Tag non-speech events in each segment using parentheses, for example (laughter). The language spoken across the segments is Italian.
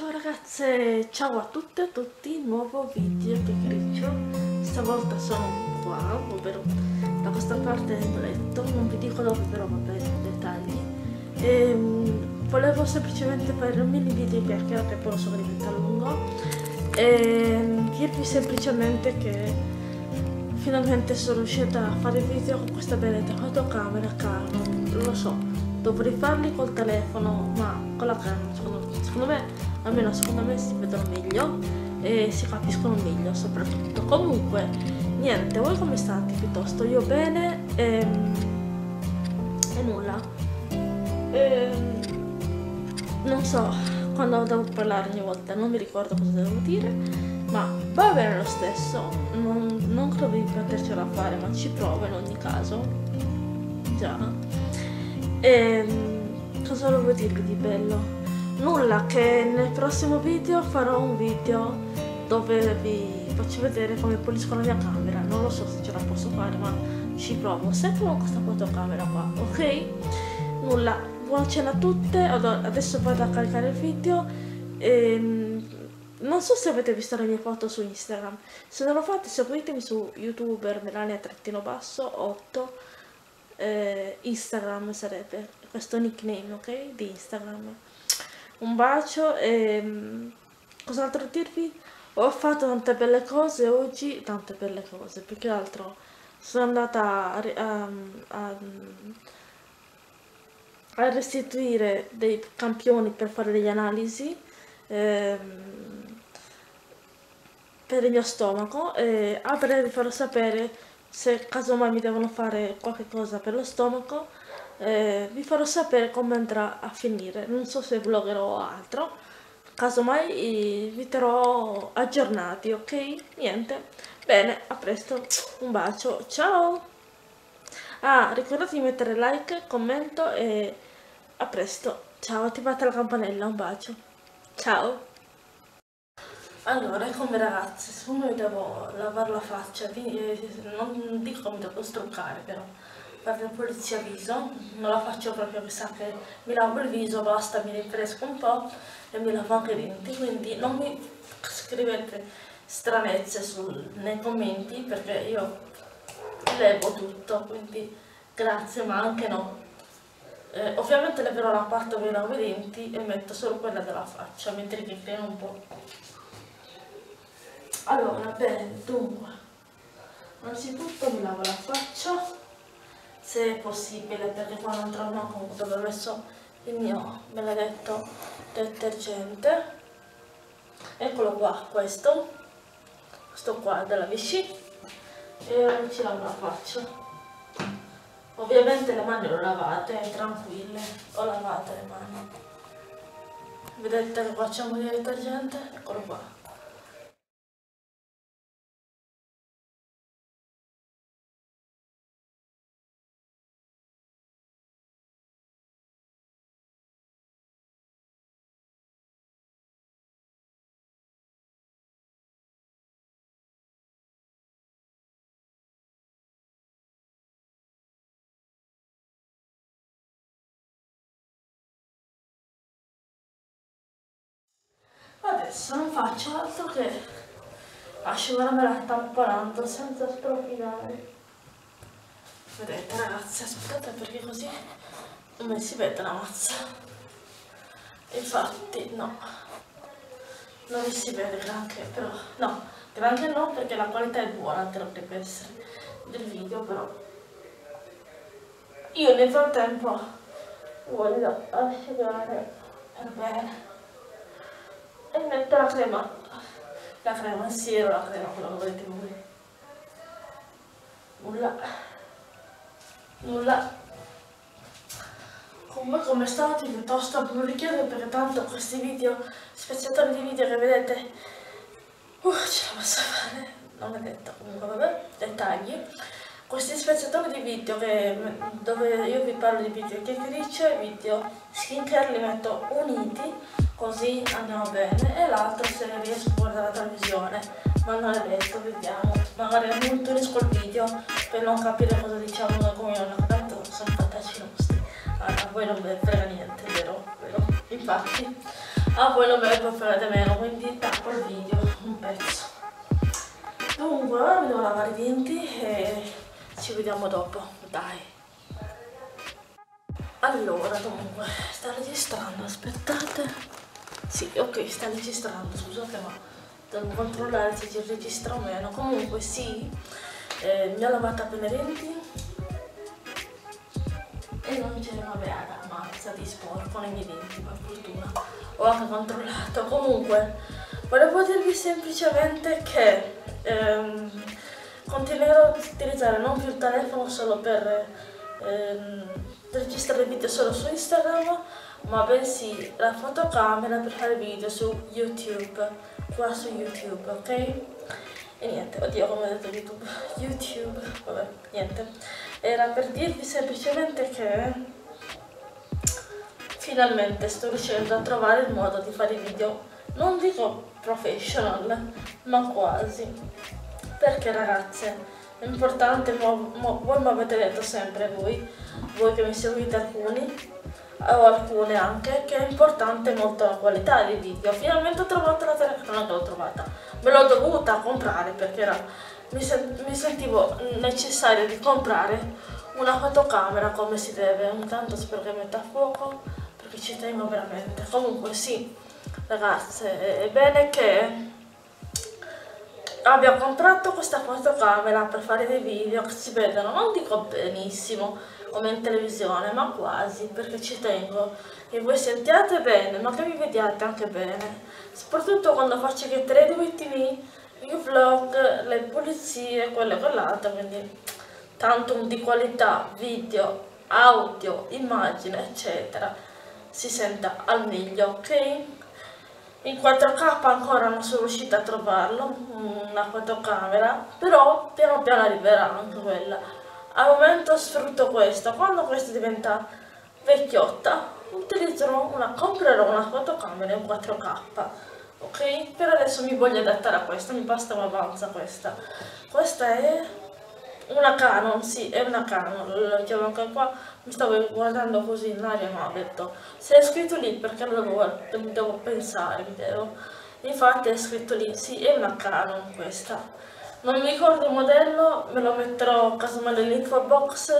Ciao ragazze, ciao a tutte e a tutti, nuovo video di Griccio Stavolta sono qua, ovvero da questa parte del letto Non vi dico dove però vabbè, dettagli. E, ehm, Volevo semplicemente fare un mini video chiacchiera che poi so che diventa lungo. E dirvi semplicemente che Finalmente sono riuscita a fare video con questa benedetta fotocamera Canon Lo so, dovrei farli col telefono ma con la Canon secondo me almeno secondo me si vedono meglio e si capiscono meglio soprattutto. Comunque, niente, voi come state piuttosto? Io bene e, ehm, e nulla. E, ehm, non so quando devo parlare ogni volta, non mi ricordo cosa devo dire, ma va bene lo stesso, non, non credo di potercela fare, ma ci provo in ogni caso. Già. E ehm, cosa volevo dirvi di bello? Nulla, che nel prossimo video farò un video dove vi faccio vedere come pulisco la mia camera. Non lo so se ce la posso fare, ma ci provo. Sempre con questa fotocamera qua, ok? Nulla, buona cena a tutte. Adesso vado a caricare il video. E, ehm, non so se avete visto le mie foto su Instagram. Se non lo fate, seguitemi su youtuber Melania Trattino Basso 8. Eh, Instagram sarebbe questo nickname, ok? Di Instagram un bacio e mm, cos'altro dirvi? Ho fatto tante belle cose oggi, tante belle cose, più che altro sono andata a, a, a, restituire dei campioni per fare delle analisi ehm, per il mio stomaco e a breve vi farò sapere se casomai mi devono fare qualche cosa per lo stomaco eh, vi farò sapere come andrà a finire. Non so se vloggerò o altro. Casomai eh, vi terrò aggiornati ok? Niente. Bene a presto. Un bacio. Ciao! Ah ricordate di mettere like commento e a presto. Ciao attivate la campanella. Un bacio. Ciao! Allora, come ragazzi, siccome devo lavare la faccia, eh, non dico mi devo struccare però, fare la pulizia viso, non la faccio proprio che sa che mi lavo il viso, basta, mi rinfresco un po' e mi lavo anche i denti, quindi non mi scrivete stranezze sul, nei commenti perché io levo tutto, quindi grazie ma anche no. Eh, ovviamente leverò la parte dove lavo i denti e metto solo quella della faccia, mentre che crea un po'. Allora, bene, dunque, innanzitutto mi lavo la faccia se è possibile perché qua non trovo manco dove ho messo il mio benedetto detergente. Eccolo qua questo. Questo qua della Vichy. E ora ci lavo la faccia ovviamente le mani le lavate tranquille. Ho lavato le mani. Vedete che facciamo di detergente? Eccolo qua adesso non faccio altro che asciugarmela tamponando senza strofinare. Vedete ragazzi aspettate perché così non mi si vede la mazza. Infatti no. Non mi si vede granché però no. Granché no perché la qualità è buona dovrebbe essere del video però. Io nel frattempo voglio asciugare per bene e metto la crema. La crema siero la crema quello che volete voi. Nulla. Nulla. Comunque come state piuttosto non richiedo perché tanto questi video spezzatore di video che vedete. Uh, ce la posso fare. Non è detto. Comunque vabbè dettagli. Questi spezzatori di video che, dove io vi parlo di video chiacchiericce video skincare li metto uniti così andiamo bene. E l'altro se riesco a guardare la televisione. Ma non è detto, vediamo. Magari ammontonisco il video per non capire cosa diciamo da come non tanto sono fattacci nostri. Allora, a voi non vi frega niente, vero? vero? infatti. Ah poi non me lo fare meno quindi tappo il video un pezzo. Dunque ora mi devo lavare i denti e ci vediamo dopo. Dai. Allora dunque sta registrando aspettate sì ok sta registrando scusate ma devo controllare se ci registra o meno. Comunque sì eh, mi ho lavato appena i denti e non c'è una beata mazza di sporco nei miei denti per fortuna. Ho anche controllato. Comunque volevo dirvi semplicemente che ehm, continuerò ad utilizzare non più il telefono solo per ehm, registrare video solo su Instagram ma bensì la fotocamera per fare video su YouTube. Qua su YouTube ok? e niente, oddio come ho detto YouTube (laughs) YouTube, vabbè, niente. Era per dirvi semplicemente che finalmente sto riuscendo a trovare il modo di fare video non dico professional ma quasi. Perché ragazze importante mo, mo, voi mi avete detto sempre voi voi che mi seguite alcuni o alcune anche che è importante molto la qualità dei video. Finalmente ho trovato la telecamera che l'ho trovata me l'ho dovuta comprare perché era, mi, sen mi sentivo necessario di comprare una fotocamera come si deve. Ogni tanto spero che metta a fuoco perché ci tengo veramente. Comunque sì ragazze è bene che abbia comprato questa fotocamera per fare dei video che si vedono non dico benissimo come in televisione, ma quasi, perché ci tengo che voi sentiate bene, ma che vi vediate anche bene, soprattutto quando faccio che 3 due ultimi i vlog, le pulizie, quello e quell'altro, quindi tanto di qualità, video, audio, immagine, eccetera, si senta al meglio, ok? In 4K ancora non sono riuscita a trovarlo, una fotocamera, però piano piano arriverà anche quella. Al momento sfrutto questo quando questa diventa vecchiotta utilizzerò una comprerò una fotocamera in 4k ok? Per adesso mi voglio adattare a questa mi basta avanza questa. Questa è una Canon, sì, è una Canon, lo leggevo anche qua, mi stavo guardando così in aria ma ho detto, se è scritto lì perché lo devo, devo pensare, vero? Infatti è scritto lì, sì, è una Canon questa non mi ricordo il modello, me lo metterò casomai nell'info box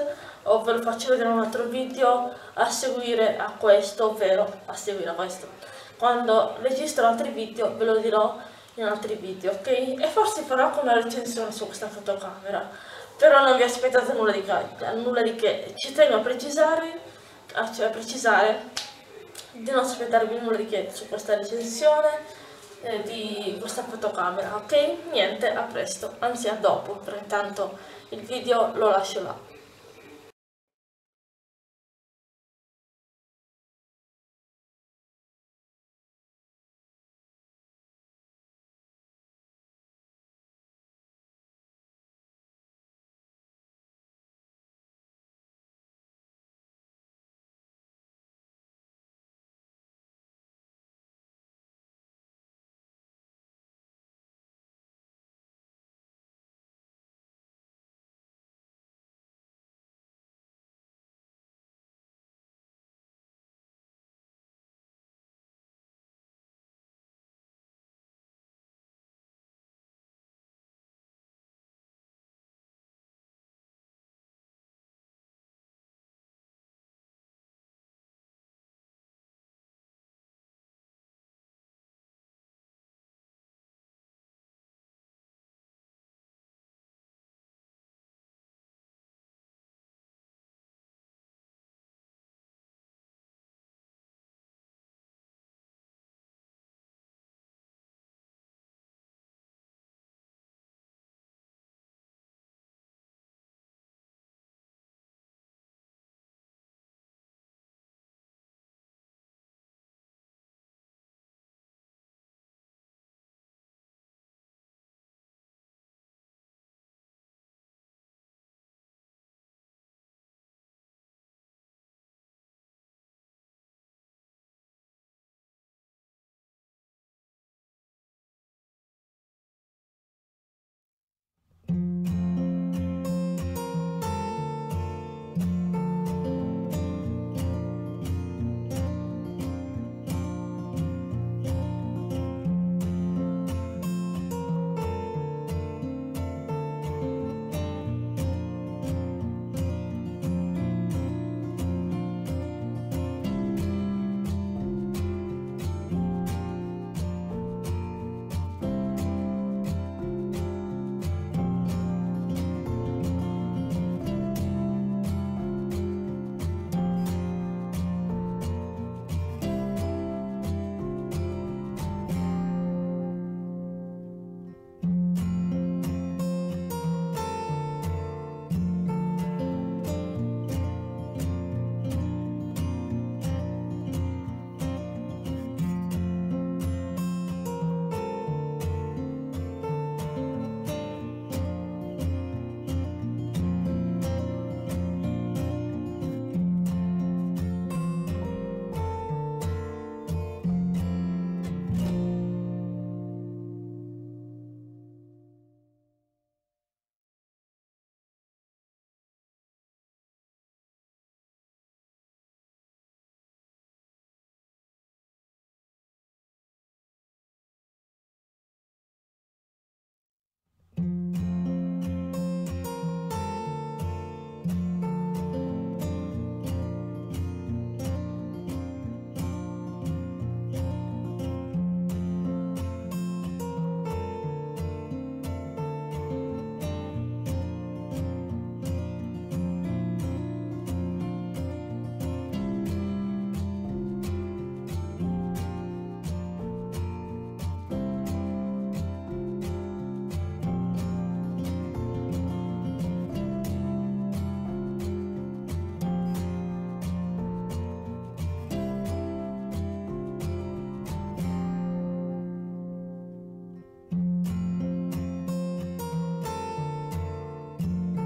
o ve lo faccio vedere in un altro video a seguire a questo, ovvero a seguire a questo. Quando registro altri video ve lo dirò in altri video, ok? E forse farò anche una recensione su questa fotocamera, però non vi aspettate nulla di, nulla di che. Ci tengo a precisare, cioè a precisare di non aspettarvi nulla di che su questa recensione eh, di questa fotocamera ok? Niente a presto. Anzi a dopo perché tanto il video lo lascio là